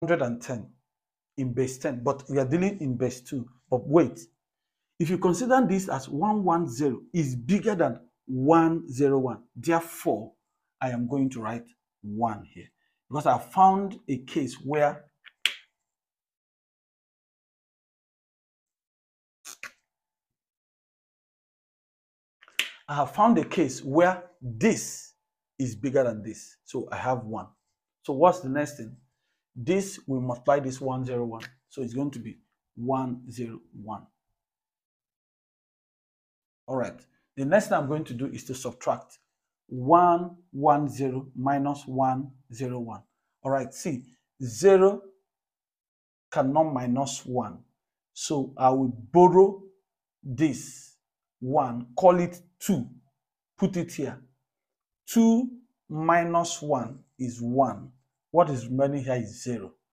110 in base 10, but we are dealing in base 2. But wait, if you consider this as 110 is bigger than 101, therefore, I am going to write 1 here. Because I found a case where I have found a case where this is bigger than this. So I have 1. So what's the next thing? This will multiply this 101. So it's going to be 101. All right. The next thing I'm going to do is to subtract 110 minus 101. All right. See, 0 cannot minus 1. So I will borrow this 1, call it 2, put it here. 2 minus 1 is 1. What is remaining here is 0.